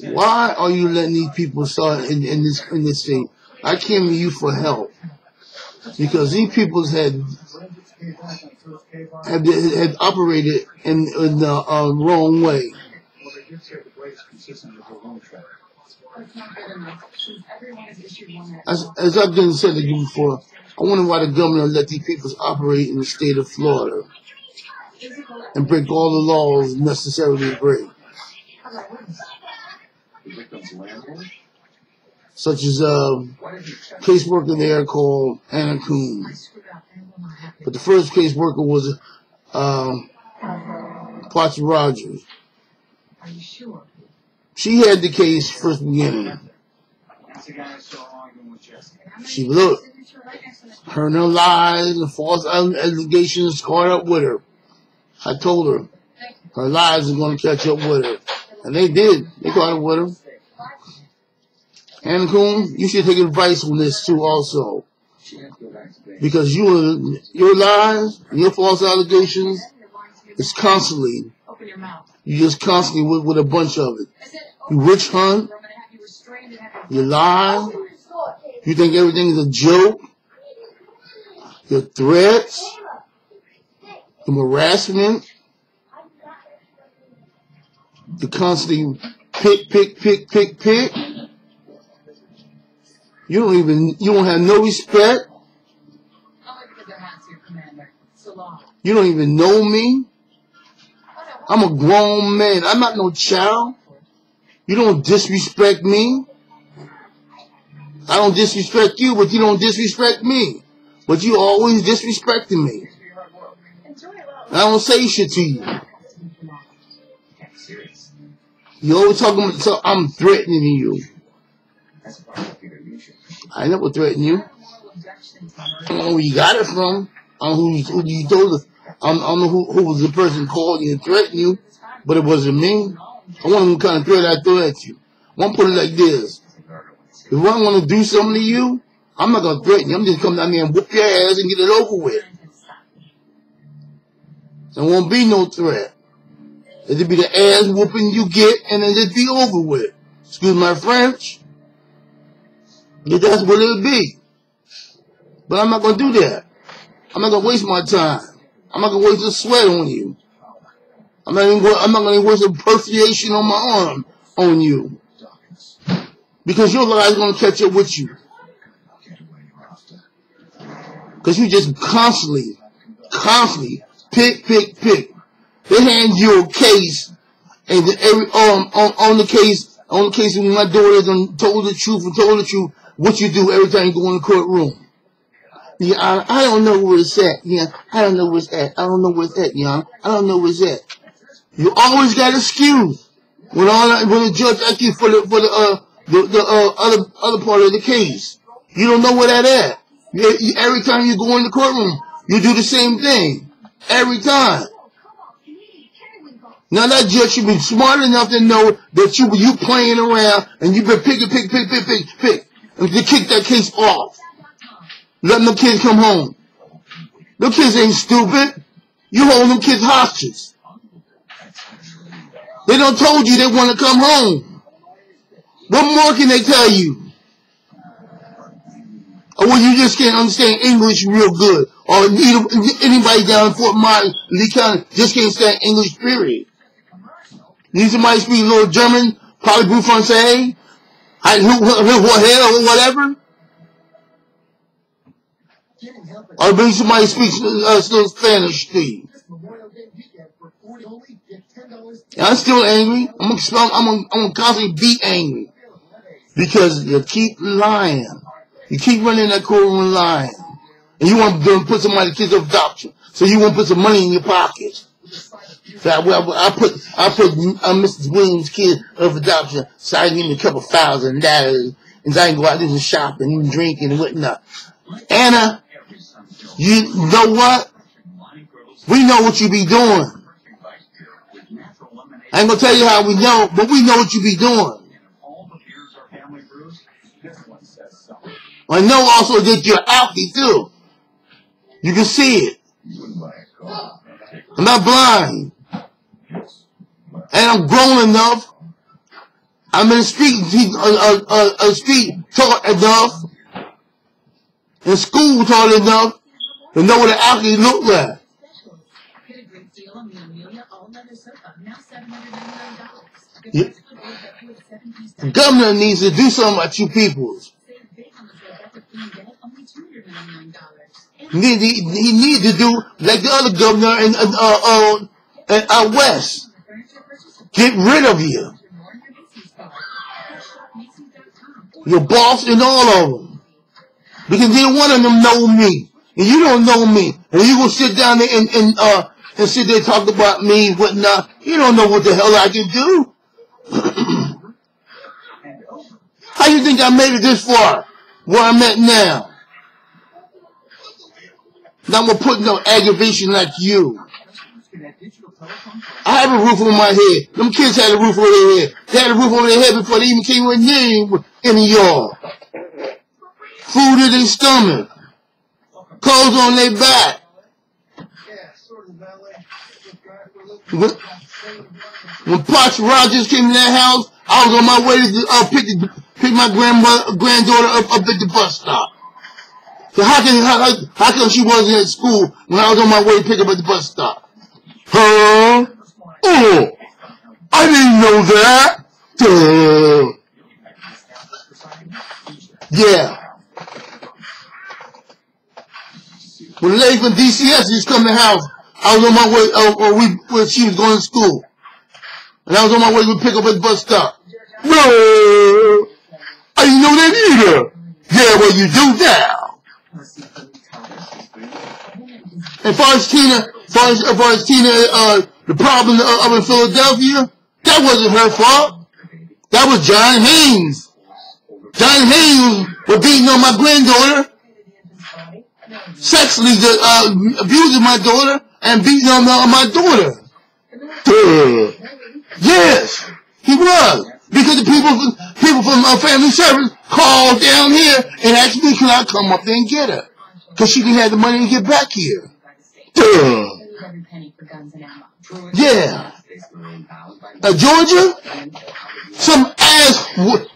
Why are you letting these people start in, in this in this state? I came to you for help because these people had have, have operated in, in the uh, wrong way. As, as I've been said to you before, I wonder why the government let these people operate in the state of Florida and break all the laws necessarily to break. Such as a caseworker there called Anna Coon. But the first caseworker was um, Potts Rogers. She had the case first beginning. She looked. Her her lies and false allegations caught up with her. I told her her lies are going to catch up with her. And they did. They caught up with her. Anna Coon, you should take advice on this too also. Because you your lies, your false allegations, it's constantly, you just constantly with, with a bunch of it. You witch hunt, you lie, you think everything is a joke, your threats, your harassment, the constantly pick, pick, pick, pick, pick. You don't even, you don't have no respect. You don't even know me. I'm a grown man. I'm not no child. You don't disrespect me. I don't disrespect you, but you don't disrespect me. But you always disrespecting me. I don't say shit to you. You always talking about, so I'm threatening you. I never threatened you. I don't know where you got it from. I don't know who, who you told us. I don't, I don't know who, who was the person you and threatened you, but it wasn't me. I want to kind of threat I threw at you. I want to put it like this. If I want to do something to you, I'm not going to threaten you. I'm just coming down there and whoop your ass and get it over with. There won't be no threat. It'll be the ass whooping you get and then just be over with. Excuse my French. But that's what it'll be. But I'm not going to do that. I'm not going to waste my time. I'm not going to waste a sweat on you. I'm not even going, I'm not going to waste a perforation on my arm on you. Because your lie is going to catch up with you. Because you just constantly, constantly pick, pick, pick. They hand you a case, and every um on, on the case, on the case when my daughter done told the truth and told the truth, what you do every time you go in the courtroom. Yeah, I, I don't know where it's at. Yeah, I don't know where it's at. I don't know where it's at, yeah. I don't know where it's at. You always got excuse when all that, when the judge asks you for the for the uh the, the uh, other other part of the case. You don't know where that at. You, you, every time you go in the courtroom, you do the same thing every time. Now that judge should be smart enough to know that you you playing around and you've been picking, pick, pick, pick, pick, pick, and to kick that case off. Letting the kids come home. The kids ain't stupid. You hold them kids hostage. They don't told you they want to come home. What more can they tell you? Or well, you just can't understand English real good. Or anybody down in Fort Myers, Lee County, just can't stand English, period. Need somebody speak a little German, probably blue Francais, or whatever. Or maybe somebody speaks uh, still Spanish to you. I'm still angry. I'm gonna, I'm gonna, I'm gonna constantly be angry. Because you keep lying. You keep running that courtroom lying. And you want to put somebody to kids adoption. So you want to put some money in your pocket. So I, I, I put I put uh, Mrs. Williams' kid of adoption so I give me a couple thousand dollars and I can go out and shopping and drinking and whatnot. Anna, you know what? We know what you be doing. I ain't gonna tell you how we know, but we know what you be doing. I know also that you're alky too. You can see it. I'm not blind. And I'm grown enough I'm in the street, uh, uh, uh, uh, street taught enough, in school taught enough to know what it actually look like. The Amelia all leather sofa, now $799. Good Yeah. price for both that with seven piece The governor needs to do something about you people. Save big on the sofa with queen bed, only $299. And He need, he, he need to do like the other governor in uh, uh, uh, west. Get rid of you. Your boss and all of them. Because neither one of them know me. And you don't know me. And you gonna sit down there and, and uh and sit there and talk about me and whatnot. You don't know what the hell I can do. How you think I made it this far? Where I'm at now? Now I'm gonna put no aggravation like you. I have a roof over my head. Them kids had a roof over their head. They had a roof over their head before they even came in near any of y'all. Food in their stomach. Clothes on their back. When, when Pops Rogers came to that house, I was on my way to uh, pick, the, pick my grandmother, granddaughter up, up at the bus stop. So how can how, how, how come she wasn't at school when I was on my way to pick up at the bus stop? Oh, I didn't know that. Duh. Yeah. When lady from DCF used to come to the house, I was on my way, uh, or we, when she was going to school. And I was on my way to pick up at the bus stop. No, I didn't know that either. Yeah, well, you do now. And far as Tina, far as, far as Tina, uh, the problem up in Philadelphia, that wasn't her fault. That was John Haynes. John Haynes was beating on my granddaughter, sexually uh, abusing my daughter, and beating on, on my daughter. Yes, he was. Because the people, people from uh, family service called down here and asked me, can I come up there and get her? Because she didn't have the money to get back here. Duh. Yeah. Georgia? Some ass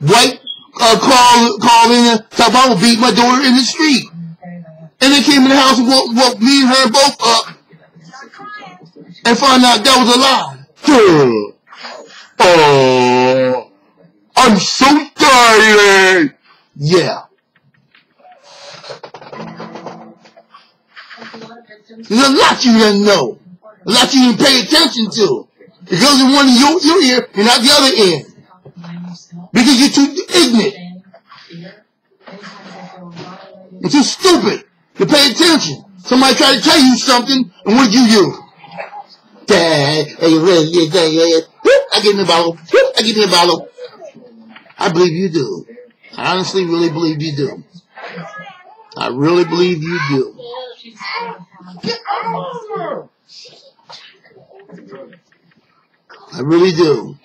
white uh, call, call in I would beat my daughter in the street. And they came in the house and woke, woke me and her both up and found out that was a lie. Duh. Oh, I'm so tired. Yeah. There's a lot you didn't know. Lot you didn't pay attention to. It goes in one your, your ear and not the other end. Because you're too ignorant and too stupid to pay attention. Somebody tried to tell you something, and what did you do? Dad, hey, really, yeah, yeah, yeah. I give me a bottle. I give me a bottle. I believe you do. I honestly really believe you do. I really believe you do. I really do.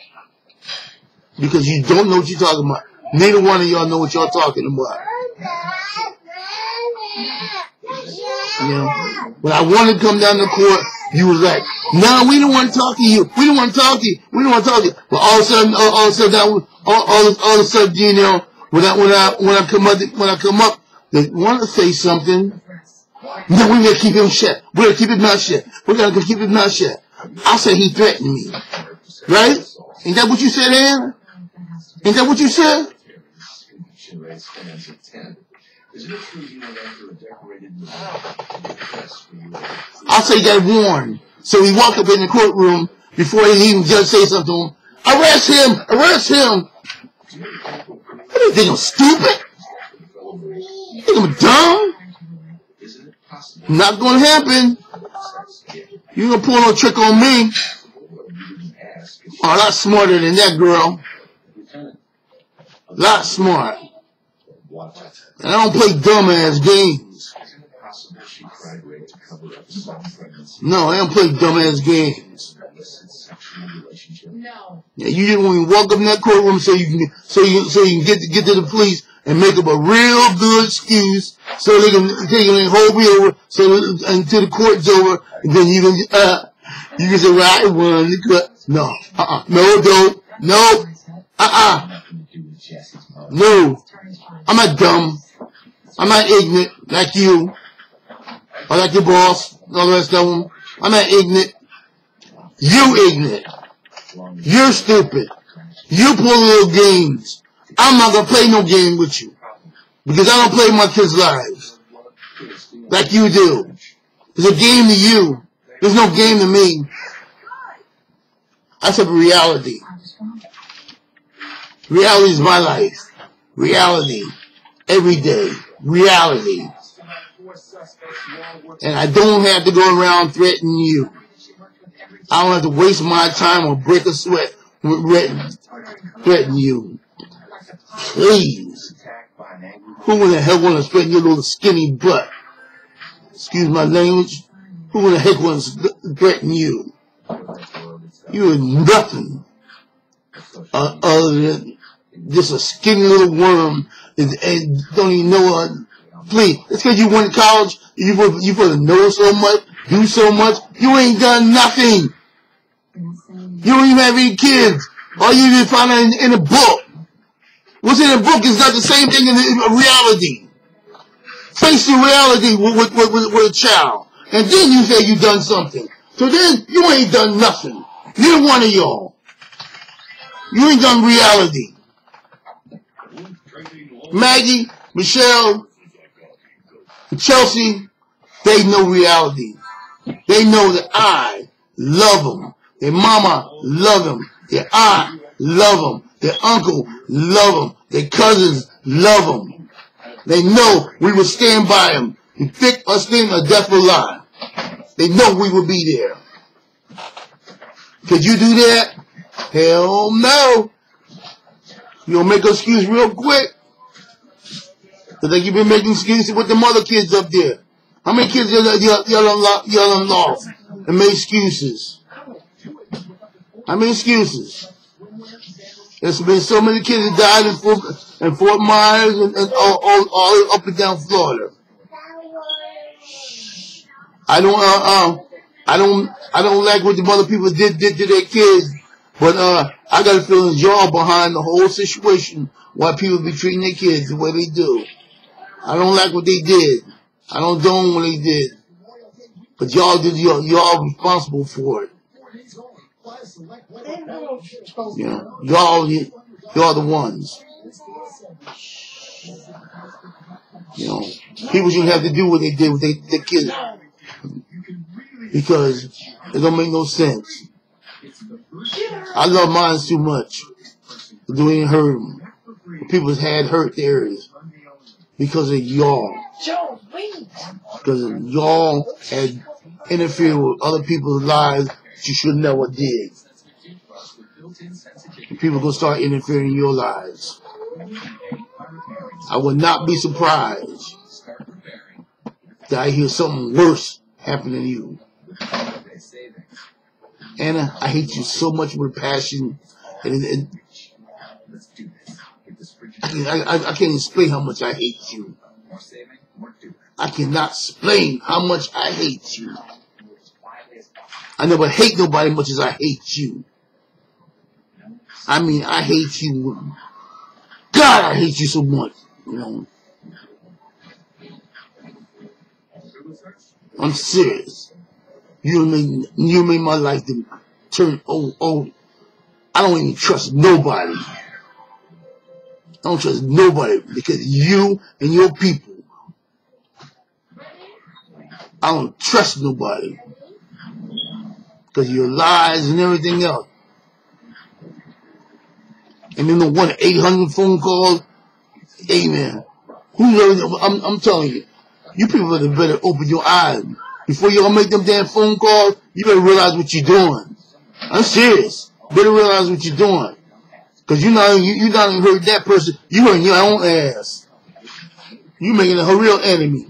Because you don't know what you're talking about. Neither one of y'all know what y'all talking about. You when I wanted to come down to court, you was like, "No, we don't want to talk to you. We don't want to talk to you. We don't want to talk to you." But all of a sudden, all, all of a sudden, that all, all, all of a sudden, you know, when I when I when I come up when I come up, they want to say something. No, we're gonna keep him shut. We're gonna keep his mouth shut. We're gonna keep his mouth shut. I said he threatened me, right? Ain't that what you said, Ann? Ain't that what you said? Conviction rate stands at 10. Is it true you went after a decorated press for you? I say that warned. So he walked up in the courtroom before he even judge say something to him. Arrest him! Arrest him! What do you think I'm stupid? You think I'm dumb? Not gonna happen. You gonna pull no trick on me. you didn't ask if Oh, a lot smarter than that girl. A lot smart. And I don't play dumbass games. To No, I don't play dumbass games. and? No. Yeah, you didn't even walk up in that courtroom so you can so you so you can get to, get to the police and make up a real good excuse so they can they can hold me over so until the court's over and then you can uh you can say well I won the. No, uh uh no don't no Uh-uh. No. I'm not dumb. I'm not ignorant like you. Or like your boss and all the rest of them. I'm not ignorant. You ignorant. You're stupid. You play little games. I'm not gonna play no game with you. Because I don't play my kids' lives. Like you do. It's a game to you. There's no game to me. I said reality. Reality is my life. Reality. Every day. Reality. And I don't have to go around threatening you. I don't have to waste my time or break a sweat with threaten you. Please. Who in the hell want to threaten your little skinny butt? Excuse my language. Who in the heck wants to threaten you? You are nothing uh, other than just a skinny little worm and, and don't even know. Uh, please, it's because you went to college. You supposed- you supposed to know so much, do so much. You ain't done nothing. You don't even have any kids. All you did find out in, in a book. What's in a book is not the same thing in, in reality. Face the reality with, with, with, with, with a child. And then you say you done something. So then you ain't done nothing. Neither one of y'all. You ain't done reality. Maggie, Michelle, Chelsea, they know reality. They know that I love them. Their mama love them. Their aunt love them. Their uncle love them. Their cousins love them. They know we will stand by them. In thick or thin or death or lie. They know we will be there. Could you do that? Hell no. You'll make an excuse real quick. Cause like you've been making excuses with the other kids up there. How many kids y'all, y'all, lost and made excuses? How many excuses? There's been so many kids that died in Fort, in Fort Myers and, and all, all, all up and down Florida. I don't, uh, uh, I don't, I don't like what the other people did, did to their kids, but, uh, I got a feeling y'all behind the whole situation why people be treating their kids the way they do. I don't like what they did. I don't do what they did. But y'all did, y'all, y'all responsible for it. You know, y'all, y'all the ones. You know, people shouldn't have to do what they did with their kids. Because it don't make no sense. I love mine too much. Ain't hurt. People's had hurt theirs. Because of y'all. Because y'all had interfered with other people's lives that you should never did. People gonna start interfering in your lives. I would not be surprised that I hear something worse happen to you. Anna, I hate you so much with passion, and, and I, can, I, I can't explain how much I hate you. I cannot explain how much I hate you. I never hate nobody much as I hate you. I mean, I hate you. God, I hate you so much. You know, I'm serious. You made you made my life to turn old old. I don't even trust nobody. I don't trust nobody because you and your people. I don't trust nobody because your lies and everything else. And then the one 800 phone calls. Amen. Who knows? I'm, I'm telling you, you people better open your eyes before y'all make them damn phone calls. You better realize what you're doing. I'm serious. Better realize what you're doing. Cause you not you, you not even hurt that person. You hurting your own ass. You making a real enemy.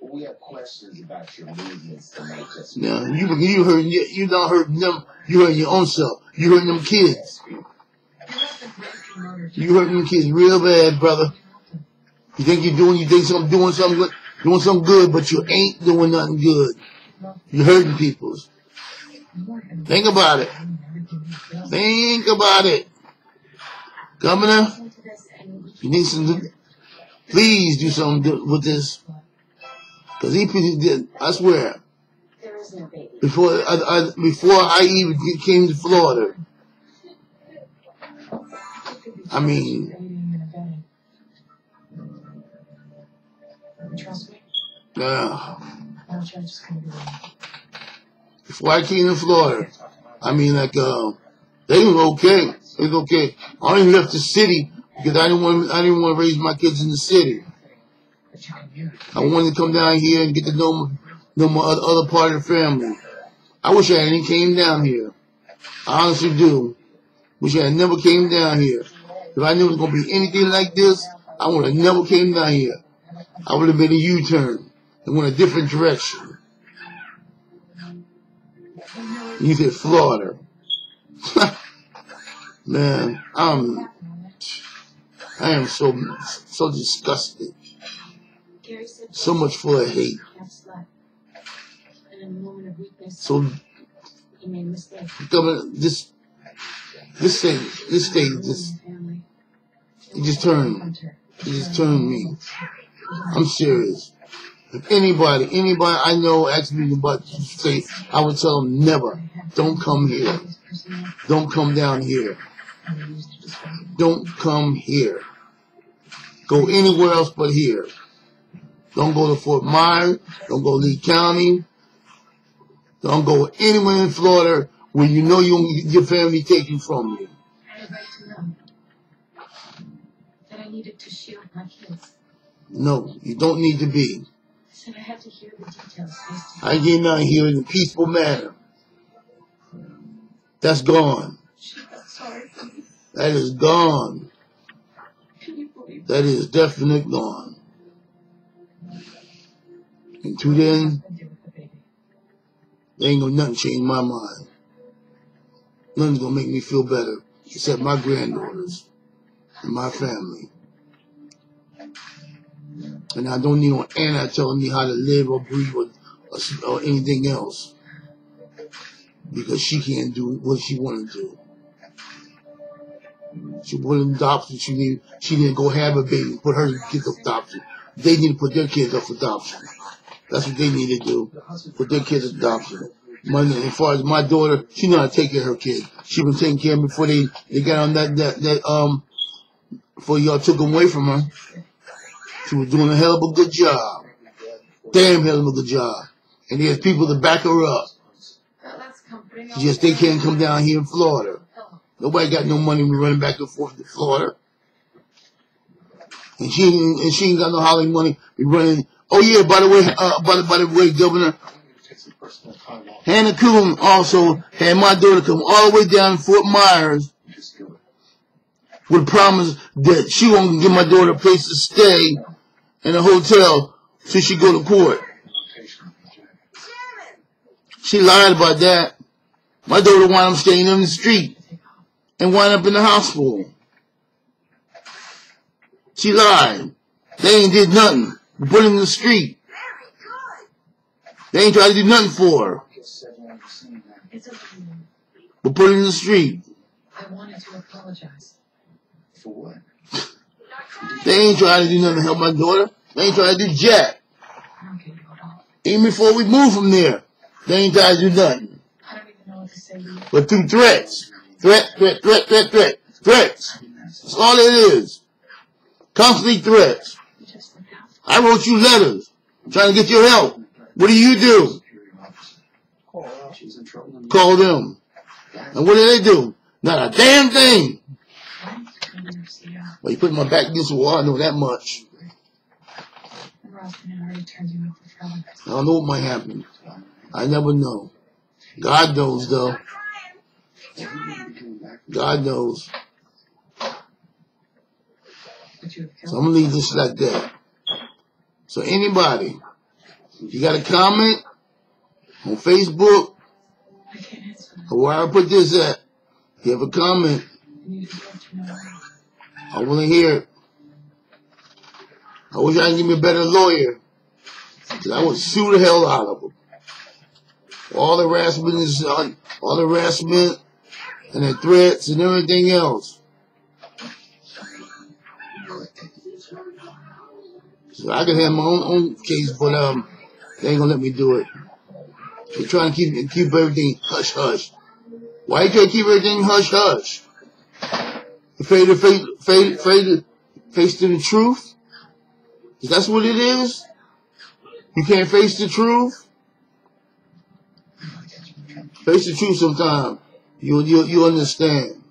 We have questions about your movements tonight. Just Yeah, you you hurting you, you not hurting them. You hurting your own self. You hurting them kids. You hurting them kids real bad, brother. You think you're doing you think something doing something good, doing something good, but you ain't doing nothing good. You're hurting people. Think about it. Think about it. Governor, you need some, please do something with this. Cause he did, I swear, before I, I before I even came to Florida, I mean, Aiding and abetting. Trust me, uh, no judge is gonna be wrong. before I Florida, I mean, like, uh, they were okay. It was okay. I only left the city because I didn't want, I didn't want to raise my kids in the city. I wanted to come down here and get to know my, know my other, part of the family. I wish I hadn't came down here. I honestly do. Wish I had never came down here. If I knew it was gonna be anything like this, I would have never came down here. I would have made a U-turn and went a different direction. You said Florida. Man, I'm, I am so, so disgusted. So much full of hate. So this this state, this thing Family. it just turned, it just turned me. I'm serious. If anybody, anybody I know asks me about the state, I would tell them never. Don't come here. Don't come down here. Don't come here. Go anywhere else but here. Don't go to Fort Myers. Don't go to Lee County. Don't go anywhere in Florida where you know you your family taken from you. I had a right to know that I needed to shield my kids. No, you don't need to be. I had to hear the details I get down here in a peaceful manner. That's gone. Sorry. That is gone. That is definitely gone. Until then, did there ain't gonna nothing change my mind. Nothing's gonna make me feel better except my granddaughters and my family. And I don't need no Anna telling me how to live or breathe or, or, or anything else. Because she can't do what she wanna do. She wanted adoption. She didn't. She didn't go have a baby. Put her kids up adoption. They need to put their kids up for adoption. That's what they need to do. Put their kids up adoption. My, as far as my daughter, she know how to take care of her kids. She been taking care of them before they they got on that that that um before y'all took them away from her. She was doing a hell of a good job. Damn hell of a good job. And there's people to back her up. It's just they can't come down here in Florida. Nobody got no money be running back and forth to Florida. And she ain't- and she ain't got no holiday money be running. Oh yeah, by the way, uh, by the by the way, Governor. Hannah Coon also had my daughter come all the way down to Fort Myers with a promise that she won't give my daughter a place to stay in a hotel till she go to court. Rotation of the jacket. She lied about that. My daughter wound up staying in the street and wound up in the hospital. She lied. They ain't did nothing. but Put her in the street. They ain't tried to do nothing for her. Just said what I'm saying now. it's okay. But put her in the street. I wanted to apologize. For what? They ain't trying to do nothing to help my daughter. They ain't trying to do jack. Even before we moved from there, they ain't trying to do nothing. But through threats. Threat, threat, threat, threat, threat. Threats. That's all it is. Constantly threats. I wrote you letters trying to get your help. What do you do? Call them. And what do they do? Not a damn thing. Why did you never see out? Well, you put my back against the wall, I know that much. And Roscoe had already turned you in for felony. I don't know what might happen. I never know. God knows, though. Well, we wouldn't be coming back. God knows. But you have So I'm gonna leave this like that. So anybody, if you got a comment on Facebook I can't answer that. or where I put this at, if you have a comment, I want to hear it. I wish I could give me a better lawyer. Cause I would sue the hell out of them. All the harassment is on, all the harassment and the threats and everything else. So I can have my own, own case, but um, they ain't gonna let me do it. They're trying to keep keep everything hush hush. Why you can't keep everything hush hush? Afraid to face, face, face, to, face the truth? Is that what it is? You can't face the truth? Face the truth sometime. You you you understand.